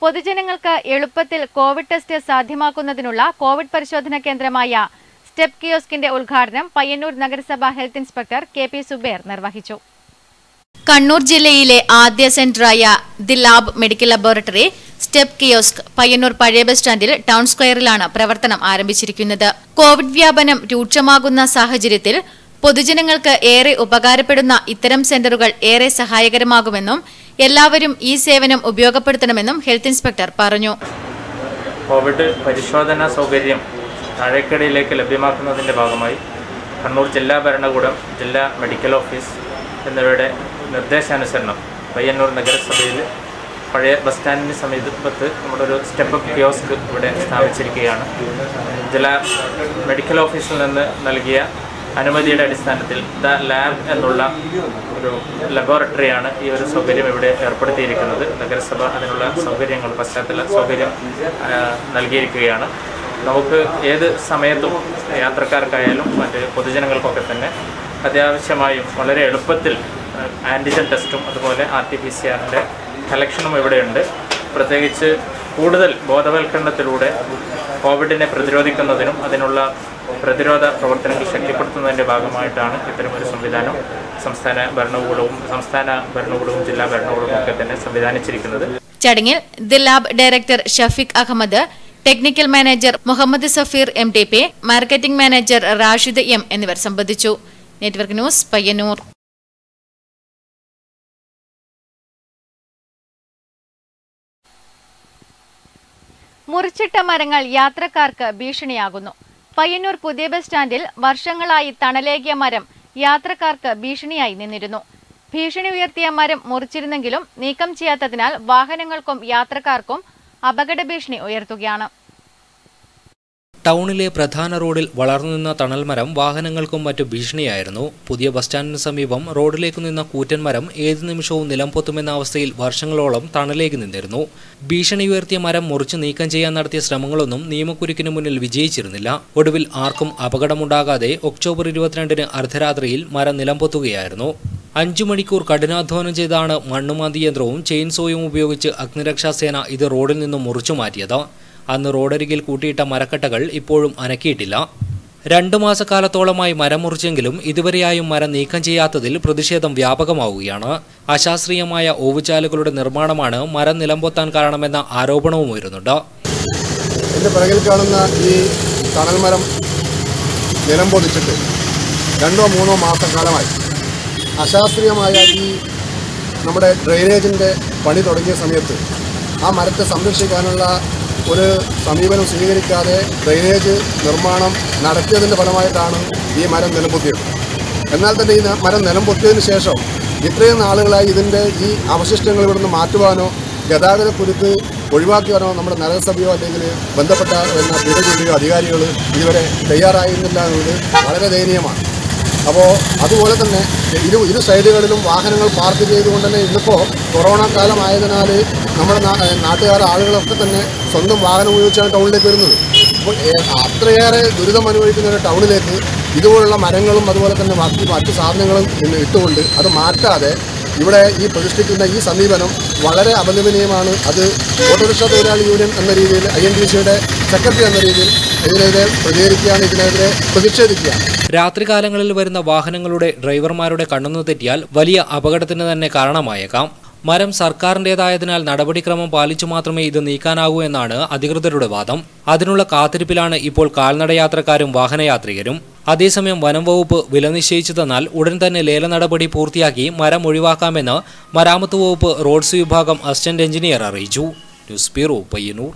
പൊതുജനങ്ങൾക്ക് എളുപ്പത്തിൽ കോവിഡ് ടെസ്റ്റ് സാധ്യമാക്കുന്നതിനുള്ള കോവിഡ് പരിശോധന കേന്ദ്രമായ സ്റ്റെപ്പ് കിയോസ്കിന്റെ ഉദ്ഘാടനം പയ്യന്നൂർ നഗരസഭാ health inspector K P Subair നിർവഹിച്ചു. കണ്ണൂർ ജില്ലയിലെ ആദ്യ സെന്ററായ the lab medical laboratory step kiosk Payyanur പഴയ ബസ് സ്റ്റാൻഡിൽ ടൗൺ സ്ക്വയറിലാണ് പ്രവർത്തനം ആരംഭിച്ചിരിക്കുന്നത്. കോവിഡ് വ്യാപനം രൂക്ഷമാകുന്ന സാഹചര്യത്തിൽ പൊതുജനങ്ങൾക്ക് ഏറെ ഉപകാരപ്പെടുന്ന ഇത്തരം സെന്ററുകൾ ഏറെ സഹായകരമാകുമെന്നും എല്ലാവരും ഈ സേവനം ഉപയോഗപ്പെടുത്തണമെന്നും ഹെൽത്ത് ഇൻസ്പെക്ടർ പറഞ്ഞു. കോവിഡ് പരിശോധനാ സൗകര്യം താഴേക്കടയിലേക്ക് ലഭ്യമാക്കുന്നതിന്റെ ഭാഗമായി കണ്ണൂർ ജില്ലാ ഭരണകൂടം ജില്ലാ മെഡിക്കൽ ഓഫീസ് എന്നിവയുടെ നിർദ്ദേശാനുസരണം പയ്യന്നൂർ നഗരസഭയിൽ പഴയ ബസ് സ്റ്റാൻഡിന് സമീപത്ത് നമ്മുടെ ഒരു സ്റ്റെപ്പ് കിയോസ്ക് ഇവിടെ സ്ഥാപിച്ചിരിക്കുകയാണ്. ജില്ലാ മെഡിക്കൽ ഓഫീസിൽ നിന്ന് നൽകിയ അനുമതിയുടെ അടിസ്ഥാനത്തിൽ ദ ലാബ് എന്നുള്ള ഒരു ലബോറട്ടറിയാണ് ഈ ഒരു സൗകര്യം ഇവിടെ ഏർപ്പെടുത്തിയിരിക്കുന്നത്. നഗരസഭ അതിനുള്ള സൗകര്യങ്ങൾ പശ്ചാത്തല സൗകര്യം നൽകിയിരിക്കുകയാണ്. നമുക്ക് ഏത് സമയത്തും യാത്രക്കാർക്കായാലും മറ്റ് പൊതുജനങ്ങൾക്കൊക്കെ തന്നെ അത്യാവശ്യമായും വളരെ എളുപ്പത്തിൽ ആന്റിജൻ ടെസ്റ്റും അതുപോലെ ആർ ടി പി സി ആറിന്റെ കളക്ഷനും ഇവിടെയുണ്ട്. പ്രത്യേകിച്ച് കൂടുതൽ ബോധവൽക്കരണത്തിലൂടെ കോവിഡിനെ പ്രതിരോധിക്കുന്നതിനും അതിനുള്ള പ്രതിരോധ പ്രവർത്തനങ്ങൾ ശക്തിപ്പെടുത്തുന്നതിന്റെ ഭാഗമായിട്ടാണ് ഇത്തരമൊരു സംവിധാനം സംസ്ഥാന ഭരണകൂടവും സംസ്ഥാന ഭരണകൂടവും ജില്ലാ ഭരണകൂടവും ഒക്കെ തന്നെ സംവിധാനിച്ചിരിക്കുന്നത്. ചടങ്ങിൽ the lab director Shafeeq Ahmed technical manager Muhammad Safeer M T P marketing manager Rashid M എന്നിവർ സംബന്ധിച്ചു. നെറ്റ്വർക്ക് ന്യൂസ് പയ്യന്നൂർ മുറിച്ചിട്ട മരങ്ങൾ യാത്രക്കാർക്ക് ഭീഷണിയാകുന്നു. പയ്യന്നൂർ പുതിയ ബസ് സ്റ്റാൻഡിൽ വർഷങ്ങളായി തണലേകിയ മരം യാത്രക്കാർക്ക് ഭീഷണിയായി നിന്നിരുന്നു. ഭീഷണി ഉയർത്തിയ മരം മുറിച്ചിരുന്നെങ്കിലും നീക്കം ചെയ്യാത്തതിനാൽ വാഹനങ്ങൾക്കും യാത്രക്കാർക്കും അപകട ഭീഷണി ഉയർത്തുകയാണ്. ടൗണിലെ പ്രധാന റോഡിൽ വളർന്നുനിന്ന തണൽ മരം വാഹനങ്ങൾക്കും മറ്റു ഭീഷണിയായിരുന്നു. പുതിയ ബസ് സ്റ്റാൻഡിന് സമീപം റോഡിലേക്ക് നിന്ന കൂറ്റൻ മരം ഏത് നിമിഷവും നിലംപൊത്തുമെന്ന അവസ്ഥയിൽ വർഷങ്ങളോളം തണലേക്ക് നിന്നിരുന്നു. ഭീഷണി ഉയർത്തിയ മരം മുറിച്ചു നീക്കം ചെയ്യാൻ നടത്തിയ ശ്രമങ്ങളൊന്നും നിയമക്കുരുക്കിന് മുന്നിൽ വിജയിച്ചിരുന്നില്ല. ഒടുവിൽ ആർക്കും അപകടമുണ്ടാകാതെ ഒക്ടോബർ ഇരുപത്തിരണ്ടിന് അർദ്ധരാത്രിയിൽ മരം നിലംപൊത്തുകയായിരുന്നു അഞ്ചു മണിക്കൂർ കഠിനാധ്വാനം ചെയ്താണ് മണ്ണുമാന്തി യന്ത്രവും ചെയിൻസോയും ഉപയോഗിച്ച് അഗ്നിരക്ഷാസേന ഇത് റോഡിൽ നിന്നും മുറിച്ചു മാറ്റിയത്. അന്ന് റോഡരികിൽ കൂട്ടിയിട്ട മരക്കട്ടകൾ ഇപ്പോഴും അനക്കിയിട്ടില്ല. രണ്ടു മാസക്കാലത്തോളമായി മരം മുറിച്ചെങ്കിലും ഇതുവരെയായും മരം നീക്കം ചെയ്യാത്തതിൽ പ്രതിഷേധം വ്യാപകമാവുകയാണ്. അശാസ്ത്രീയമായ ഓവുചാലുകളുടെ നിർമ്മാണമാണ് മരം നിലംപൊത്താൻ കാരണമെന്ന ആരോപണവും ഉയരുന്നുണ്ട്. കാണുന്ന ഈ തണൽ മരം നിലം രണ്ടോ മൂന്നോ മാസക്കാലമായി. അശാസ്ത്രീയമായ ഈ നമ്മുടെ ഡ്രെയിനേജിന്റെ പണി തുടങ്ങിയ സമയത്ത് ആ മരത്തെ സംരക്ഷിക്കാനുള്ള ഒരു സമീപനം സ്വീകരിക്കാതെ ഡ്രെയിനേജ് നിർമ്മാണം നടത്തിയതിന്റെ ഫലമായിട്ടാണ് ഈ മരം നിലംപൊത്തിയത്. എന്നാൽ തന്നെ ഈ മരം നിലംപൊത്തിയതിന് ശേഷം ഇത്രയും നാളുകളായി ഇതിന്റെ ഈ അവശിഷ്ടങ്ങൾ ഇവിടുന്ന് മാറ്റുവാനോ ഗതാഗതക്കുരുക്ക് ഒഴിവാക്കുവാനോ നമ്മുടെ നഗരസഭയോ അല്ലെങ്കിൽ ബന്ധപ്പെട്ട പിന്നെ പീഡചൂണ്ടിയോ അധികാരികൾ ഇതുവരെ തയ്യാറായിരുന്നില്ല എന്നത് വളരെ ദയനീയമാണ്. അപ്പോൾ അതുപോലെ തന്നെ ഇരു ഇരു സൈഡുകളിലും വാഹനങ്ങൾ പാർക്ക് ചെയ്തുകൊണ്ട് തന്നെ ഇന്നിപ്പോൾ കൊറോണ കാലമായതിനാൽ നമ്മുടെ നാട്ടുകാരുടെ ആളുകളൊക്കെ തന്നെ സ്വന്തം വാഹനം ഉപയോഗിച്ചാണ് ടൗണിലേക്ക് വരുന്നത്. അപ്പോൾ അത്രയേറെ ദുരിതം അനുഭവിക്കുന്ന ഒരു ടൗണിലേക്ക് ഇതുപോലുള്ള മരങ്ങളും അതുപോലെ തന്നെ മറ്റ് മറ്റ് സാധനങ്ങളും ഇട്ടുകൊണ്ട് അത് മാറ്റാതെ ഇവിടെ ഈ പ്രതിഷ്ഠിക്കുന്ന ഈ സമീപനം വളരെ അപലപനീയമാണ് അത് ഓട്ടോറിക്ഷ തൊഴിലാളി യൂണിയൻ എന്ന രീതിയിൽ ഐ എൻ ഡി സിയുടെ സെക്രട്ടറി എന്ന രീതിയിൽ ഇതിനെതിരെ പ്രതികരിക്കുകയാണ് ഇതിനെതിരെ പ്രതിഷേധിക്കുകയാണ്. രാത്രികാലങ്ങളിൽ വരുന്ന വാഹനങ്ങളുടെ ഡ്രൈവർമാരുടെ കണ്ണുന്നു തെറ്റിയാൽ വലിയ അപകടത്തിന് തന്നെ കാരണമായേക്കാം. മരം സർക്കാരിന്റെതായതിനാൽ നടപടിക്രമം പാലിച്ചു മാത്രമേ ഇത് നീക്കാനാകൂ എന്നാണ് അധികൃതരുടെ വാദം. അതിനുള്ള കാത്തിരിപ്പിലാണ് ഇപ്പോൾ കാൽനടയാത്രക്കാരും വാഹനയാത്രികരും. അതേസമയം വനം വകുപ്പ് വില നിശ്ചയിച്ചു തന്നാൽ ഉടൻ തന്നെ ലേല നടപടി പൂർത്തിയാക്കി മരം ഒഴിവാക്കാമെന്ന് മരാമത്ത് വകുപ്പ് റോഡ്സ് വിഭാഗം അസിസ്റ്റന്റ് എഞ്ചിനീയർ അറിയിച്ചു. News bureau Payyanur.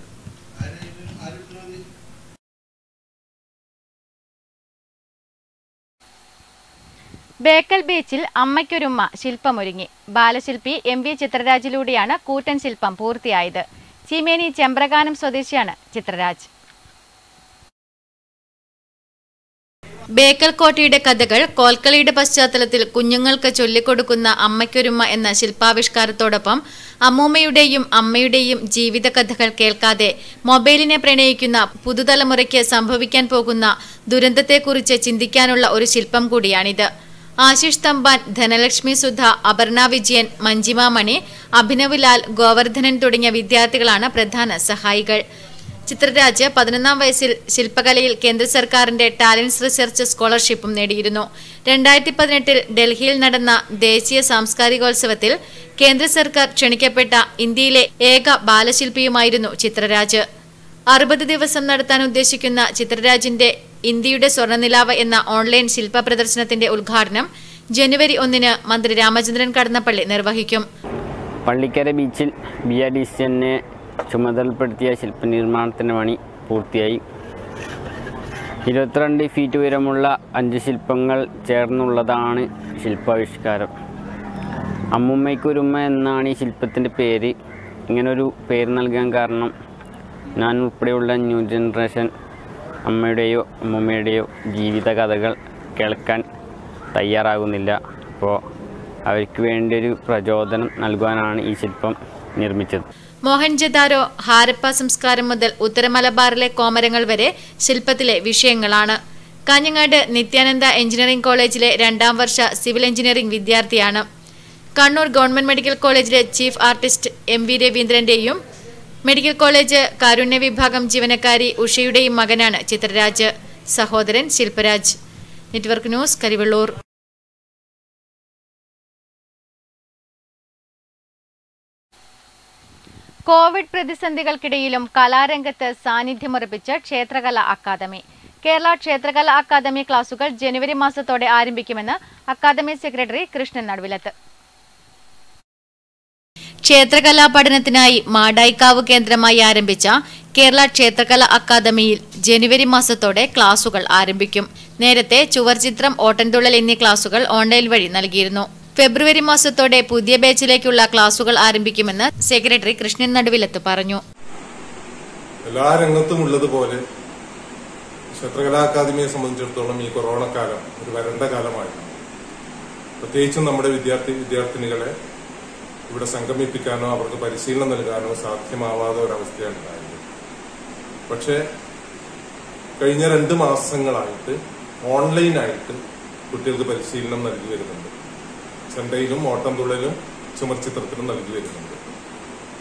ബേക്കൽ ബീച്ചിൽ അമ്മയ്ക്കൊരുമ്മ ശില്പമൊരുങ്ങി. ബാലശില്പി എം വി ചിത്രരാജിലൂടെയാണ് കൂറ്റൻ ശില്പം പൂർത്തിയായത്. ചീമേനി ചെമ്പ്രകാനം സ്വദേശിയാണ് ചിത്രരാജ്. ബേക്കൽ കോട്ടയുടെ കഥകൾ കോൽക്കളിയുടെ പശ്ചാത്തലത്തിൽ കുഞ്ഞുങ്ങൾക്ക് ചൊല്ലിക്കൊടുക്കുന്ന അമ്മയ്ക്കൊരുമ എന്ന ശില്പാവിഷ്കാരത്തോടൊപ്പം അമ്മൂമ്മയുടെയും അമ്മയുടെയും ജീവിത കഥകൾ കേൾക്കാതെ മൊബൈലിനെ പ്രണയിക്കുന്ന പുതുതലമുറയ്ക്ക് സംഭവിക്കാൻ പോകുന്ന ദുരന്തത്തെക്കുറിച്ച് ചിന്തിക്കാനുള്ള ഒരു ശില്പം കൂടിയാണിത്. ആശിഷ് തമ്പാൻ ധനലക്ഷ്മി സുധ അപർണ വിജയൻ മഞ്ജിമ മണി അഭിനവ് ലാൽ ഗോവർദ്ധനൻ തുടങ്ങിയ വിദ്യാർത്ഥികളാണ് പ്രധാന സഹായികൾ. ചിത്രരാജ് പതിനൊന്നാം വയസ്സിൽ ശില്പകലയിൽ കേന്ദ്ര സർക്കാരിന്റെ ടാലൻസ് റിസർച്ച് സ്കോളർഷിപ്പും നേടിയിരുന്നു. രണ്ടായിരത്തി പതിനെട്ടിൽ ഡൽഹിയിൽ നടന്ന ദേശീയ സാംസ്കാരികോത്സവത്തിൽ കേന്ദ്ര സർക്കാർ ക്ഷണിക്കപ്പെട്ട ഇന്ത്യയിലെ ഏക ബാലശില്പിയുമായിരുന്നു ചിത്രരാജ്. അറുപത് ദിവസം നടത്താൻ ഉദ്ദേശിക്കുന്ന ചിത്രരാജിന്റെ ഇന്ത്യയുടെ സ്വർണനിലാവ് എന്ന ഓൺലൈൻ ശില്പ പ്രദർശനത്തിന്റെ ഉദ്ഘാടനം ജനുവരി ഒന്നിന് മന്ത്രി രാമചന്ദ്രൻ കടന്നപ്പള്ളി നിർവഹിക്കും. പള്ളിക്കര ബീച്ചിൽ ബി ആർ ഡി സി ചുമതലപ്പെടുത്തിയ ശില്പനിർമ്മാണത്തിന്റെ പണി പൂർത്തിയായി. ഇരുപത്തിരണ്ട് ഫീറ്റ് ഉയരമുള്ള അഞ്ച് ശില്പങ്ങൾ ചേർന്നുള്ളതാണ് ശില്പാവിഷ്കാരം. അമ്മുമ്മയ്ക്കൊരുമ്മ എന്നാണ് ഈ ശില്പത്തിന്റെ പേര്. ഇങ്ങനൊരു പേര് നൽകാൻ കാരണം ഞാൻ ഉൾപ്പെടെയുള്ള ന്യൂ ജനറേഷൻ അമ്മയുടെയോ അമ്മുമ്മയുടെയോ ജീവിത കഥകൾ കേൾക്കാൻ തയ്യാറാകുന്നില്ല. അപ്പോൾ അവർക്ക് വേണ്ടിയൊരു പ്രചോദനം നൽകുവാനാണ് ഈ ശില്പം നിർമ്മിച്ചത്. മോഹൻജദാരോ ഹാരപ്പ സംസ്കാരം മുതൽ ഉത്തരമലബാറിലെ കോമരങ്ങൾ വരെ ശില്പത്തിലെ വിഷയങ്ങളാണ്. കാഞ്ഞങ്ങാട് നിത്യാനന്ദ എഞ്ചിനീയറിംഗ് കോളേജിലെ രണ്ടാം വർഷ സിവിൽ എഞ്ചിനീയറിംഗ് വിദ്യാർത്ഥിയാണ്. കണ്ണൂർ ഗവൺമെന്റ് മെഡിക്കൽ കോളേജിലെ ചീഫ് ആർട്ടിസ്റ്റ് എം വി രവീന്ദ്രന്റെയും മെഡിക്കൽ കോളേജ് കാരുണ്യ വിഭാഗം ജീവനക്കാരി ഉഷയുടെയും മകനാണ് ചിത്രരാജ്. സഹോദരൻ Shilparaj. Network news Karivellur. Covid പ്രതിസന്ധികൾക്കിടയിലും കലാരംഗത്ത് സാന്നിധ്യമുറപ്പിച്ച് ക്ഷേത്രകല അക്കാദമി. കേരള ക്ഷേത്രകല അക്കാദമി ക്ലാസുകൾ ജനുവരി മാസത്തോടെ ആരംഭിക്കുമെന്ന് അക്കാദമി സെക്രട്ടറി കൃഷ്ണൻ നടുവിലത്ത്. ക്ഷേത്രകലാ പഠനത്തിനായി മാടായിക്കാവ് കേന്ദ്രമായി ആരംഭിച്ച കേരള ക്ഷേത്രകല അക്കാദമിയിൽ ജനുവരി മാസത്തോടെ ക്ലാസുകൾ ആരംഭിക്കും. നേരത്തെ ചുവർചിത്രം ഓട്ടൻതുള്ളൽ എന്നീ ക്ലാസുകൾ ഓൺലൈൻ വഴി നൽകിയിരുന്നു. ഫെബ്രുവരി മാസത്തോടെ പുതിയ ബാച്ചിലേക്കുള്ള ക്ലാസുകൾ ആരംഭിക്കുമെന്ന് സെക്രട്ടറി കൃഷ്ണൻ നടുവിലത്ത് പറഞ്ഞു. എല്ലാ രംഗത്തും ഉള്ളതുപോലെ ക്ഷേത്രകലാ അക്കാദമിയെ സംബന്ധിച്ചിടത്തോളം ഈ കൊറോണ കാലം ഒരു വരണ്ട കാലമായിരുന്നു പ്രത്യേകിച്ചും നമ്മുടെ വിദ്യാർത്ഥി വിദ്യാർത്ഥിനികളെ ഇവിടെ സംഗമിപ്പിക്കാനോ അവർക്ക് പരിശീലനം നൽകാനോ സാധ്യമാവാതെ ഒരവസ്ഥയാണ് ഉണ്ടായത്. പക്ഷേ കഴിഞ്ഞ രണ്ട് മാസങ്ങളായിട്ട് ഓൺലൈനായിട്ട് കുട്ടികൾക്ക് പരിശീലനം നൽകി വരുന്നുണ്ട്. ചെണ്ടയിലും ഓട്ടംതുള്ളലും ചുമർചിത്രത്തിലും നൽകി വരുന്നുണ്ട്.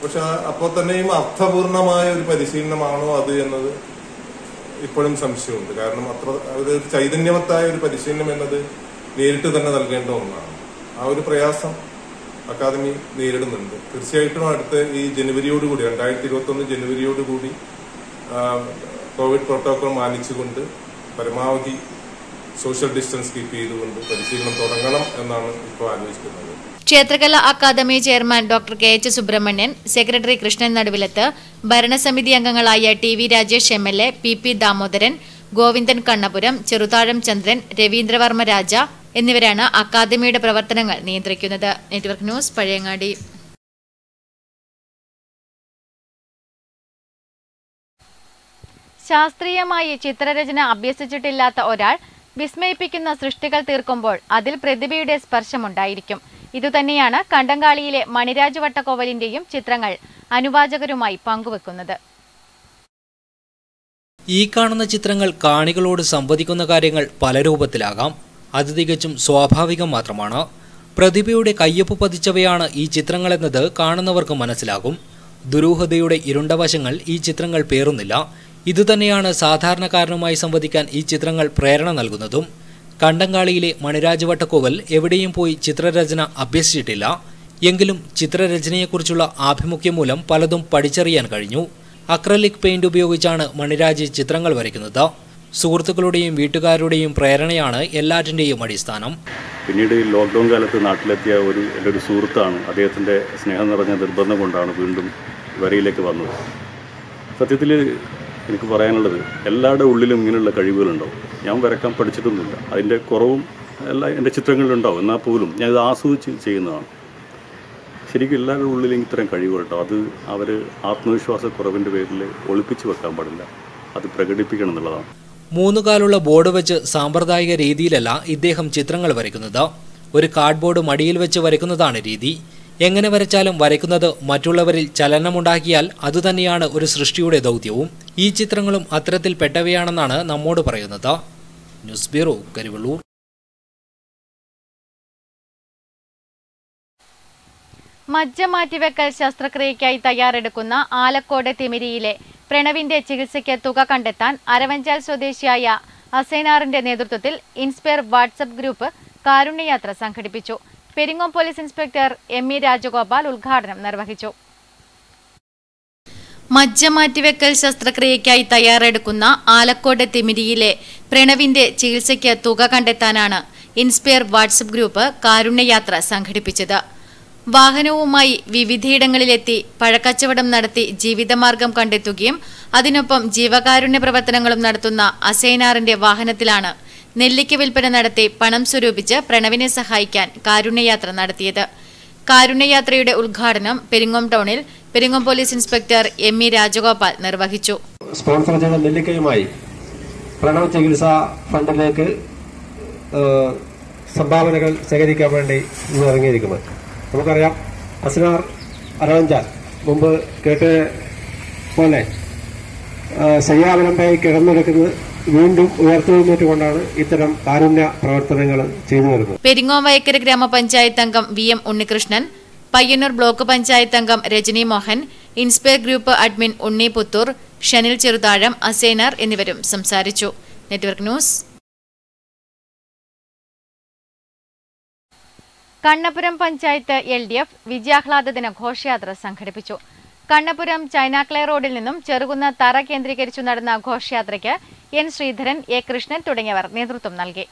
പക്ഷെ അപ്പോൾ തന്നെയും അർത്ഥപൂർണമായ ഒരു പരിശീലനമാണോ അത് എന്നത് ഇപ്പോഴും സംശയമുണ്ട്. കാരണം അത്ര ഒരു ചൈതന്യവത്തായ ഒരു പരിശീലനം എന്നത് നേരിട്ട് തന്നെ നൽകേണ്ട ഒന്നാണ്. ആ ഒരു പ്രയാസം അക്കാദമി നേരിടുന്നുണ്ട്. തീർച്ചയായിട്ടും അടുത്ത ഈ ജനുവരിയോടുകൂടി രണ്ടായിരത്തി ഇരുപത്തി ഒന്ന് ജനുവരിയോടുകൂടി കോവിഡ് പ്രോട്ടോകോൾ മാനിച്ചുകൊണ്ട് പരമാവധി സോഷ്യൽ ഡിസ്റ്റൻസ് കീപ്പ് ചെയ്തുകൊണ്ട് പരിശീലനം തുടങ്ങണം എന്നാണ് ഇപ്പോൾ ആലോചിക്കുന്നത്. Kshetrakala academy chairman doctor K H Subrahmanian secretary Krishnan Naduvilath ഭരണസമിതി അംഗങ്ങളായ T V Rajesh M L A P P Damodaran Govindan Kannapuram Cheruthazham Chandran Raveendravarma Raja എന്നിവരാണ് അക്കാദമിയുടെ പ്രവർത്തനങ്ങൾ നിയന്ത്രിക്കുന്നത്. Network news Pazhayangadi. ശാസ്ത്രീയമായി ചിത്രരചന അഭ്യസിച്ചിട്ടില്ലാത്ത ഒരാൾ വിസ്മയിപ്പിക്കുന്ന സൃഷ്ടികൾ തീർക്കുമ്പോൾ അതിൽ പ്രതിഭയുടെ സ്പർശമുണ്ടായിരിക്കും. ഇതുതന്നെയാണ് കണ്ടങ്കാളിയിലെ മണിരാജ് വട്ടക്കോവലിന്റെയും ചിത്രങ്ങൾ അനുവാചകരുമായി പങ്കുവെക്കുന്നത്. ഈ കാണുന്ന ചിത്രങ്ങൾ കാണികളോട് സംവദിക്കുന്ന കാര്യങ്ങൾ പല രൂപത്തിലാകാം. അത് തികച്ചും സ്വാഭാവികം മാത്രമാണ്. പ്രതിഭയുടെ കയ്യൊപ്പ് പതിച്ചവയാണ് ഈ ചിത്രങ്ങളെന്നത് കാണുന്നവർക്ക് മനസ്സിലാകും. ദുരൂഹതയുടെ ഇരുണ്ടവശങ്ങൾ ഈ ചിത്രങ്ങൾ പേറുന്നില്ല. ഇതുതന്നെയാണ് സാധാരണക്കാരനുമായി സംവദിക്കാൻ ഈ ചിത്രങ്ങൾ പ്രേരണ നൽകുന്നതും. കണ്ടങ്കാളിയിലെ മണിരാജ് വട്ടക്കോവൽ എവിടെയും പോയി ചിത്രരചന അഭ്യസിച്ചിട്ടില്ല. എങ്കിലും ചിത്രരചനയെക്കുറിച്ചുള്ള ആഭിമുഖ്യം മൂലം പലതും പഠിച്ചറിയാൻ കഴിഞ്ഞു. അക്രലിക് പെയിന്റ് ഉപയോഗിച്ചാണ് മണിരാജ് ചിത്രങ്ങൾ വരയ്ക്കുന്നത്. സുഹൃത്തുക്കളുടെയും വീട്ടുകാരുടെയും പ്രേരണയാണ് എല്ലാറ്റിന്റെയും അടിസ്ഥാനം. പിന്നീട് ഈ ലോക്ക്ഡൗൺ കാലത്ത് നാട്ടിലെത്തിയ ഒരു എന്റെ ഒരു സുഹൃത്താണ്. അദ്ദേഹത്തിന്റെ സ്നേഹം നിറഞ്ഞ നിർബന്ധം കൊണ്ടാണ് വീണ്ടും വരയിലേക്ക് വന്നത്. സത്യത്തിൽ എനിക്ക് പറയാനുള്ളത് എല്ലാവരുടെ ഉള്ളിലും ഇങ്ങനെയുള്ള കഴിവുകളുണ്ടാവും. ഞാൻ വരക്കാൻ പഠിച്ചിട്ടൊന്നുമില്ല. അതിന്റെ കുറവും എല്ലാ എന്റെ ചിത്രങ്ങളിലുണ്ടാവും. എന്നാൽ പോലും ഞാൻ ഇത് ആസ്വദിച്ച് ചെയ്യുന്നതാണ്. ശരിക്കും എല്ലാവരുടെ ഉള്ളിലും ഇത്തരം കഴിവുകളുണ്ടാവും അത് അവർ ആത്മവിശ്വാസക്കുറവിന്റെ പേരിൽ ഒളിപ്പിച്ച് വെക്കാൻ പാടില്ല. അത് പ്രകടിപ്പിക്കണം എന്നുള്ളതാണ്. മൂന്നുകാലുള്ള ബോർഡ് വെച്ച് സാമ്പ്രദായിക രീതിയിലല്ല ഇദ്ദേഹം ചിത്രങ്ങൾ വരയ്ക്കുന്നത്. ഒരു കാർഡ്ബോർഡ് മടിയിൽ വെച്ച് വരയ്ക്കുന്നതാണ് രീതി. എങ്ങനെ വരച്ചാലും വരയ്ക്കുന്നത് മറ്റുള്ളവരിൽ ചലനമുണ്ടാക്കിയാൽ അതുതന്നെയാണ് ഒരു സൃഷ്ടിയുടെ ദൗത്യവും. ഈ ചിത്രങ്ങളും അത്തരത്തിൽ പെട്ടവയാണെന്നാണ് നമ്മോട് പറയുന്നത്. News bureau Karuvallur. മജ്ജ മാറ്റിവെക്കൽ ശസ്ത്രക്രിയയ്ക്കായി തയ്യാറെടുക്കുന്ന ആലക്കോട് തിമിരിയിലെ പ്രണവിന്റെ ചികിത്സയ്ക്ക് തുക കണ്ടെത്താൻ അരവഞ്ചാൽ സ്വദേശിയായ അസൈനാറിന്റെ നേതൃത്വത്തിൽ ഇൻസ്പയർ വാട്സപ്പ് ഗ്രൂപ്പ് കാരുണ്യയാത്ര സംഘടിപ്പിച്ചു. Peringome police inspector M E Rajagopal ഉദ്ഘാടനം നിർവഹിച്ചു. മജ്ജ മാറ്റിവെക്കൽ ശസ്ത്രക്രിയയ്ക്കായി തയ്യാറെടുക്കുന്ന ആലക്കോട് തിമിരിയിലെ പ്രണവിന്റെ ചികിത്സയ്ക്ക് തുക കണ്ടെത്താനാണ് ഇൻസ്പയർ വാട്സപ്പ് ഗ്രൂപ്പ് കാരുണ്യയാത്ര സംഘടിപ്പിച്ചത്. വാഹനവുമായി വിവിധയിടങ്ങളിലെത്തി പഴക്കച്ചവടം നടത്തി ജീവിതമാർഗം കണ്ടെത്തുകയും അതിനൊപ്പം ജീവകാരുണ്യ പ്രവർത്തനങ്ങളും നടത്തുന്ന അസൈനാറിന്റെ വാഹനത്തിലാണ് നെല്ലിക്ക വിൽപ്പന നടത്തി പണം സ്വരൂപിച്ച് പ്രണവിനെ സഹായിക്കാൻ കാരുണ്യയാത്ര നടത്തിയത്. കാരുണ്യയാത്രയുടെ ഉദ്ഘാടനം പെരിങ്ങോം ടൗണിൽ Peringome police inspector M E Rajagopal നിർവഹിച്ചു. സ്പോൺസർ ചെയ്ത നെല്ലിക്കയുമായി പ്രണവ് ചികിത്സാ ഫണ്ടിലേക്ക് സംഭാവനകൾ ശേഖരിക്കാൻ വേണ്ടി ഇന്ന് ഇറങ്ങിയിരിക്കുന്നത്. നമുക്കറിയാം അസ്നാർ അരവഞ്ചാൽ മുമ്പ് കേട്ട് പോലെ പേ കിടന്നെടുക്കുന്നത് വീണ്ടും ഉയർത്തെഴുന്നേറ്റുകൊണ്ടാണ് ഇത്തരം കാരുണ്യ പ്രവർത്തനങ്ങൾ ചെയ്തു വരുന്നത്. പെരിങ്ങോം വയക്കര ഗ്രാമപഞ്ചായത്ത് അംഗം V M Unnikrishnan Payyanur block panchayat അംഗം Rajani Mohan inspire group admin Unni Puthur Shanil Cheruthazham അസേനർ എന്നിവരും സംസാരിച്ചു. Network news. Kannapuram panchayat L D F വിജയാഹ്ലാദ ദിന ഘോഷയാത്ര സംഘടിപ്പിച്ചു. കണ്ണപുരം ചൈനാക്ലേ റോഡിൽ നിന്നും ചെറുകുന്ന തറ കേന്ദ്രീകരിച്ചു നടന്ന ഘോഷയാത്രയ്ക്ക് എൻ ശ്രീധരൻ എ കൃഷ്ണൻ തുടങ്ങിയവർ നേതൃത്വം നൽകി.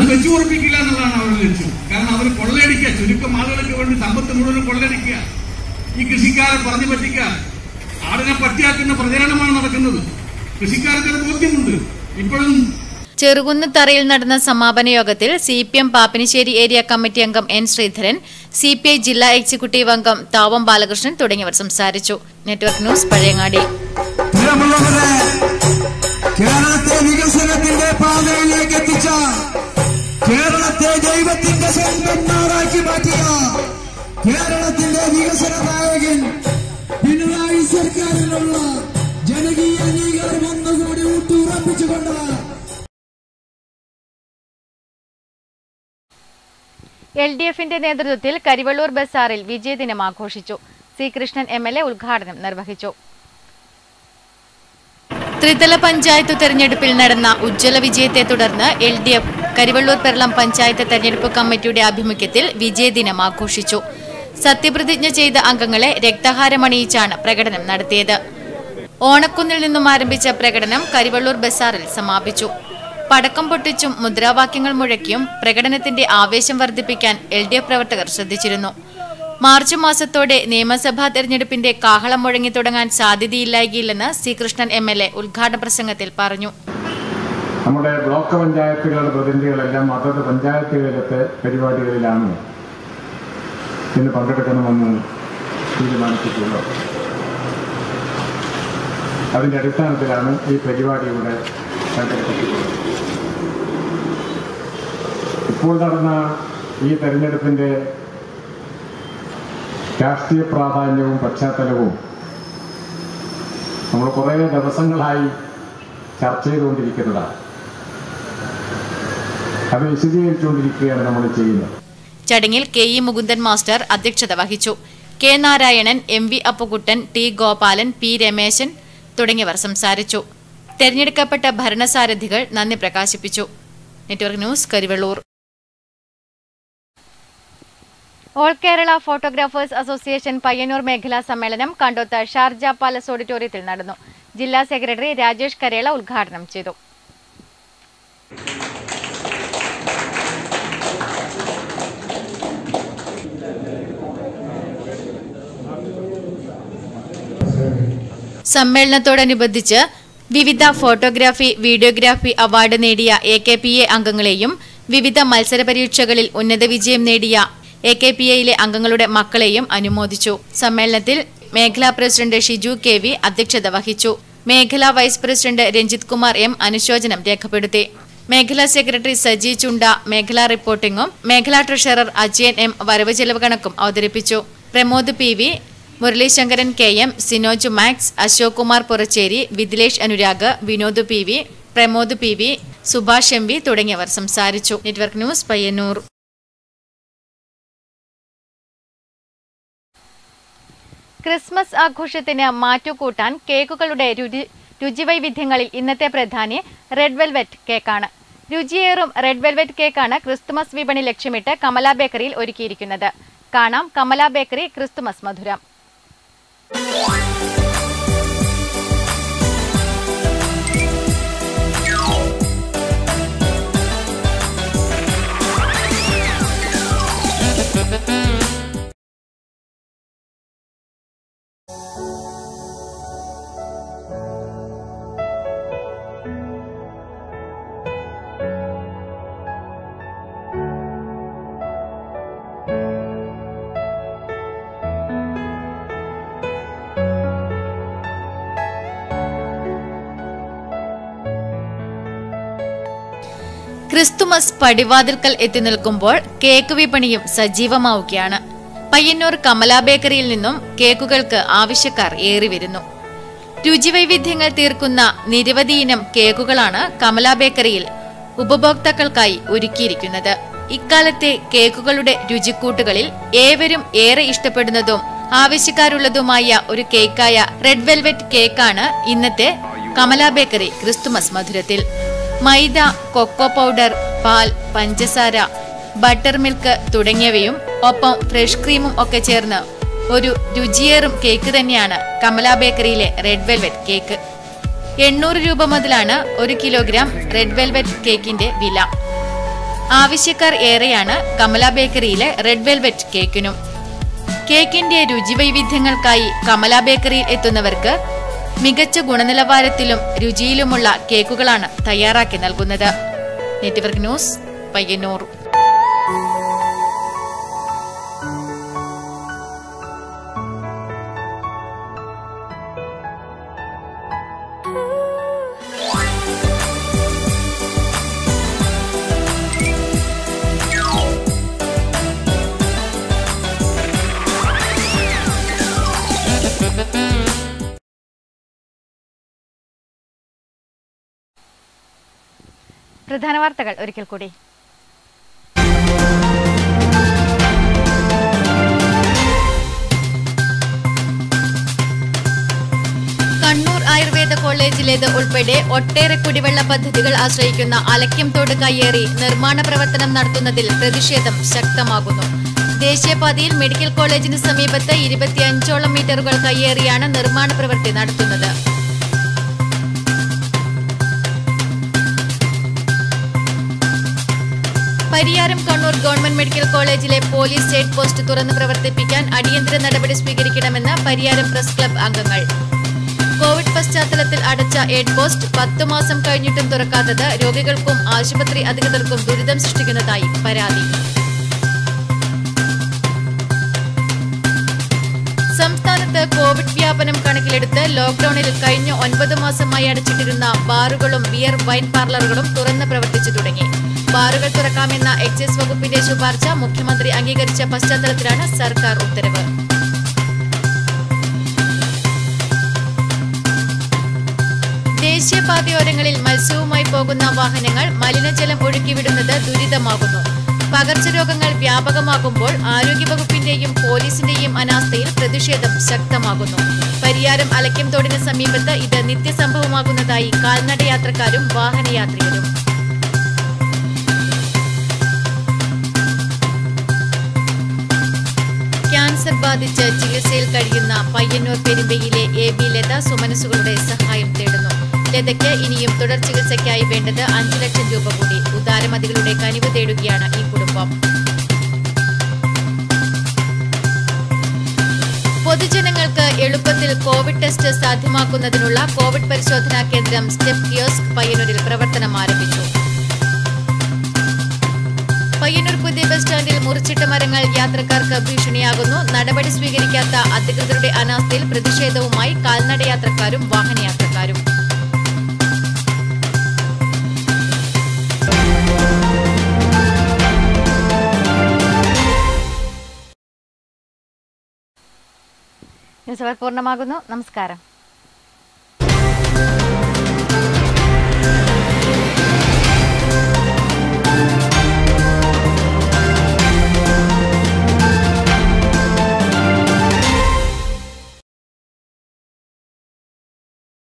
അത് വെച്ചു ഉറപ്പിക്കില്ല എന്നുള്ളതാണ് അവരുടെ ലക്ഷ്യം. കാരണം അവർ കൊള്ളയടിക്കുക. ചുരുക്കം ആളുകൾക്ക് വേണ്ടി സമ്പത്ത് മുഴുവൻ കൊള്ളയടിക്കുക. ഈ കൃഷിക്കാരെ പറഞ്ഞു പറ്റിക്കുക ആടിനെ പട്ടിയാക്കുന്ന പ്രചരണമാണ് നടക്കുന്നത്. കൃഷിക്കാർക്ക് ബോധ്യമുണ്ട്. ഇപ്പോഴും ചെറുകുന്നത്തറയിൽ നടന്ന സമാപന യോഗത്തിൽ C P M Pappinisseri area committee അംഗം N Sreedharan C P I ജില്ലാ എക്സിക്യൂട്ടീവ് അംഗം താവം ബാലകൃഷ്ണൻ തുടങ്ങിയവർ സംസാരിച്ചു. Network news Pazhayangadi. കേരളത്തെ വികസനത്തിന്റെ പാതയിലേക്ക് എത്തിച്ച കേരളത്തെ ദൈവത്തിന്റെ സ്വന്തന്മാരാക്കി മാറ്റിയ കേരളത്തിന്റെ വികസന നായകൻ പിണറായി സർക്കാരിനുള്ള ജനകീയ അംഗീകാരം ഒന്നുകൂടി ഊട്ടുറപ്പിച്ചുകൊണ്ട് എൽ ഡി എഫിന്റെ നേതൃത്വത്തിൽ കരിവള്ളൂർ ബസാറിൽ വിജയദിനം ആഘോഷിച്ചു. C Krishnan M L A ഉദ്ഘാടനം നിർവഹിച്ചു. ത്രിതല പഞ്ചായത്ത് തെരഞ്ഞെടുപ്പിൽ നടന്ന ഉജ്ജ്വല വിജയത്തെ തുടർന്ന് L D F Karivellur Peralam panchayat തെരഞ്ഞെടുപ്പ് കമ്മിറ്റിയുടെ ആഭിമുഖ്യത്തിൽ വിജയദിനം ആഘോഷിച്ചു. സത്യപ്രതിജ്ഞ ചെയ്ത അംഗങ്ങളെ രക്തഹാരമണിയിച്ചാണ് പ്രകടനം നടത്തിയത്. ഓണക്കുന്നിൽ നിന്നും ആരംഭിച്ച പ്രകടനം കരിവള്ളൂർ ബസാറിൽ സമാപിച്ചു. പടക്കം പൊട്ടിച്ചും മുദ്രാവാക്യങ്ങൾ മുഴക്കിയും പ്രകടനത്തിന്റെ ആവേശം വർദ്ധിപ്പിക്കാൻ എൽ പ്രവർത്തകർ ശ്രദ്ധിച്ചിരുന്നു. മാർച്ച് മാസത്തോടെ നിയമസഭാ തെരഞ്ഞെടുപ്പിന്റെ കാഹളം മുഴങ്ങി തുടങ്ങാൻ സാധ്യതയില്ലായില്ലെന്ന് C Krishnan M L A ഉദ്ഘാടന പ്രസംഗത്തിൽ പറഞ്ഞു. നമ്മുടെ ബ്ലോക്ക് പഞ്ചായത്തുകളുടെ പ്രതിനിധികളെല്ലാം അതത് പഞ്ചായത്തുകളിലത്തെ പരിപാടികളിലാണ് ഇതിന് പങ്കെടുക്കണമെന്ന് തീരുമാനിച്ചിട്ടുള്ളത്. അതിന്റെ അടിസ്ഥാനത്തിലാണ് ഈ പരിപാടി ഇവിടെ സംഘടിപ്പിച്ചിട്ടുള്ളത്. ഇപ്പോൾ നടന്ന ഈ തെരഞ്ഞെടുപ്പിന്റെ രാഷ്ട്രീയ പ്രാധാന്യവും പശ്ചാത്തലവും നമ്മൾ കുറേ ദിവസങ്ങളായി ചർച്ച ചെയ്തുകൊണ്ടിരിക്കുന്നതാണ്. അത് വിശദീകരിച്ചുകൊണ്ടിരിക്കുകയാണ് നമ്മൾ ചെയ്യുന്നത്. ചടങ്ങിൽ കെ ഇ മുകുന്ദൻ മാസ്റ്റർ അധ്യക്ഷത വഹിച്ചു. K Narayanan M V Appukuttan T Gopalan P Rameshan തുടങ്ങിയവർ സംസാരിച്ചു. തെരഞ്ഞെടുക്കപ്പെട്ട ഭരണസാരഥികൾ നന്ദി പ്രകാശിപ്പിച്ചു. Network news Karivellur. All Kerala photographers association Payyanur മേഖലാ സമ്മേളനം കണ്ടോത്ത് ഷാർജ പാലസ് ഓഡിറ്റോറിയത്തിൽ നടന്നു. ജില്ലാ സെക്രട്ടറി രാജേഷ് കരേള ഉദ്ഘാടനം ചെയ്തു. സമ്മേളനത്തോടനുബന്ധിച്ച് വിവിധ ഫോട്ടോഗ്രാഫി വീഡിയോഗ്രാഫി അവാർഡ് നേടിയ എ കെ പി എ അംഗങ്ങളെയും വിവിധ മത്സര പരീക്ഷകളിൽ ഉന്നത വിജയം നേടിയ എ കെ പി എയിലെ അംഗങ്ങളുടെ മക്കളെയും അനുമോദിച്ചു. സമ്മേളനത്തിൽ മേഖലാ പ്രസിഡന്റ് ഷിജു കെ വി അധ്യക്ഷത വഹിച്ചു. മേഖലാ vice president Ranjith Kumar M അനുശോചനം രേഖപ്പെടുത്തി. മേഖലാ സെക്രട്ടറി സജി ചുണ്ട മേഖലാ റിപ്പോർട്ടിംഗും മേഖലാ ട്രഷറർ അജയൻ എം വരവ് ചെലവ് കണക്കും അവതരിപ്പിച്ചു. Pramod P V Muraleeshankaran K M Sinoj Max Ashok Kumar Purachery Vidilesh Anurag Vinod P V Pramod P V Subhash M V തുടങ്ങിയവർ സംസാരിച്ചു. Network news Payyanur. ക്രിസ്മസ് ആഘോഷത്തിന് മാറ്റുകൂട്ടാൻ കേക്കുകളുടെ രുചി രുചിവൈവിധ്യങ്ങളിൽ ഇന്നത്തെ പ്രധാനി റെഡ് വെൽവെറ്റ് കേക്കാണ്. രുചിയേറും റെഡ് വെൽവെറ്റ് കേക്കാണ് ക്രിസ്തുമസ് വിപണി ലക്ഷ്യമിട്ട് കമലാ ബേക്കറിയിൽ ഒരുക്കിയിരിക്കുന്നത്. കാണാം കമലാ ബേക്കറി ക്രിസ്തുമസ് മധുരം. ക്രിസ്തുമസ് പടിവാതിൽക്കൽ എത്തി നിൽക്കുമ്പോൾ കേക്ക് വിപണിയും സജീവമാവുകയാണ്. പയ്യന്നൂർ കമലാ ബേക്കറിയിൽ നിന്നും കേക്കുകൾക്ക് ആവശ്യക്കാർ ഏറി വരുന്നു. രുചിവൈവിധ്യങ്ങൾ തീർക്കുന്ന നിരവധി ഇനം കേക്കുകളാണ് കമലാ ബേക്കറിയിൽ ഉപഭോക്താക്കൾക്കായി ഒരുക്കിയിരിക്കുന്നത്. ഇക്കാലത്തെ കേക്കുകളുടെ രുചിക്കൂട്ടുകളിൽ ഏവരും ഏറെ ഇഷ്ടപ്പെടുന്നതും ആവശ്യക്കാരുള്ളതുമായ ഒരു കേക്കായ റെഡ് വെൽവെറ്റ് കേക്കാണ് ഇന്നത്തെ കമലാ ബേക്കറി ക്രിസ്തുമസ് മധുരത്തിൽ. മൈദ കൊക്കോ പൗഡർ പാൽ പഞ്ചസാര ബട്ടർ മിൽക്ക് തുടങ്ങിയവയും ഒപ്പം ഫ്രഷ് ക്രീമും ഒക്കെ ചേർന്ന് ഒരു രുചിയേറും കേക്ക് തന്നെയാണ് കമല ബേക്കറിയിലെ റെഡ് വെൽവെറ്റ് കേക്ക്. എണ്ണൂറ് രൂപ മുതലാണ് ഒരു കിലോഗ്രാം റെഡ് വെൽവെറ്റ് കേക്കിന്റെ വില. ആവശ്യക്കാർ ഏറെയാണ് കമല ബേക്കറിയിലെ റെഡ് വെൽവെറ്റ് കേക്കിനും. കേക്കിന്റെ രുചി വൈവിധ്യങ്ങൾക്കായി കമല ബേക്കറിയിൽ എത്തുന്നവർക്ക് മികച്ച ഗുണനിലവാരത്തിലും രുചിയിലുമുള്ള കേക്കുകളാണ് തയ്യാറാക്കി നൽകുന്നത്. Network news Payyanur. പ്രധാന വാർത്തകൾ ഒരിക്കൽ കൂടി. കണ്ണൂർ ആയുർവേദ കോളേജിലേത് ഉൾപ്പെടെ ഒട്ടേറെ കുടിവെള്ള പദ്ധതികൾ ആശ്രയിക്കുന്ന അലക്യംതോട് കയ്യേറി നിർമ്മാണ പ്രവർത്തനം നടത്തുന്നതിൽ പ്രതിഷേധം ശക്തമാകുന്നു. ദേശീയപാതയിൽ മെഡിക്കൽ കോളേജിന് സമീപത്ത് ഇരുപത്തിയഞ്ചോളം മീറ്ററുകൾ കയ്യേറിയാണ് നിർമ്മാണ പ്രവൃത്തി നടത്തുന്നത്. പരിയാരം കണ്ണൂർ ഗവൺമെന്റ് മെഡിക്കൽ കോളേജിലെ പോലീസ് ചെക്ക് പോസ്റ്റ് തുറന്ന് പ്രവർത്തിപ്പിക്കാൻ അടിയന്തര നടപടി സ്വീകരിക്കണമെന്ന് പരിയാരം പ്രസ് ക്ലബ് അംഗങ്ങൾ. കോവിഡ് പശ്ചാത്തലത്തിൽ അടച്ച എയ്ഡ് പോസ്റ്റ് പത്തു മാസം കഴിഞ്ഞിട്ടും തുറക്കാത്തത് രോഗികൾക്കും ആശുപത്രി അധികൃതർക്കും ദുരിതം സൃഷ്ടിക്കുന്നതായി പരാതി. സംസ്ഥാനത്ത് കോവിഡ് വ്യാപനം കണക്കിലെടുത്ത് ലോക്ഡൌണിൽ കഴിഞ്ഞ ഒൻപത് മാസമായി അടച്ചിട്ടിരുന്ന ബാറുകളും ബിയർ വൈൻ പാർലറുകളും തുറന്ന് പ്രവർത്തിച്ചു തുടങ്ങി. ബാറുകൾ തുറക്കാമെന്ന എക്സൈസ് വകുപ്പിന്റെ ശുപാർശ മുഖ്യമന്ത്രി അംഗീകരിച്ച പശ്ചാത്തലത്തിലാണ് സർക്കാർ ഉത്തരവ്. ദേശീയപാതയോരങ്ങളിൽ മത്സ്യവുമായി പോകുന്ന വാഹനങ്ങൾ മലിനജലം ഒഴുക്കിവിടുന്നത് ദുരിതമാകുന്നു. പകർച്ചരോഗങ്ങൾ വ്യാപകമാകുമ്പോൾ ആരോഗ്യവകുപ്പിന്റെയും പോലീസിന്റെയും അനാസ്ഥയിൽ പ്രതിഷേധം ശക്തമാകുന്നു. പരിയാരം അലക്കംതോടിന് സമീപത്ത് ഇത് നിത്യസംഭവമാകുന്നതായി കാൽനടയാത്രക്കാരും വാഹനയാത്രികരും ബാധിച്ച് ചികിത്സയിൽ കഴിയുന്ന പയ്യന്നൂർ പെരുമ്പയിലെ എ ബി ലത സുമനസുകളുടെ സഹായം തേടുന്നു. ലതയ്ക്ക് ഇനിയും തുടർ ചികിത്സയ്ക്കായി വേണ്ടത് അഞ്ചു ലക്ഷം രൂപ കൂടി. ഉദാരമതികളുടെ കനിവ് തേടുകയാണ് ഈ കുടുംബം. പൊതുജനങ്ങൾക്ക് എളുപ്പത്തിൽ കോവിഡ് ടെസ്റ്റ് സാധ്യമാക്കുന്നതിനുള്ള കോവിഡ് പരിശോധനാ കേന്ദ്രം സ്റ്റെപ്പ് കിയോസ്ക് പയ്യന്നൂരിൽ പ്രവർത്തനം ആരംഭിച്ചു. ബസ് സ്റ്റാൻഡിൽ മുറിച്ചിട്ട മരങ്ങൾ യാത്രക്കാർക്ക് ഭീഷണിയാകുന്നു. നടപടി സ്വീകരിക്കാത്ത അധികൃതരുടെ അനാസ്ഥയിൽ പ്രതിഷേധവുമായി കാൽനടയാത്രക്കാരും വാഹനയാത്രക്കാരും. ന്യൂസ് അവർ പൂർണമാകുന്നു. നമസ്കാരം.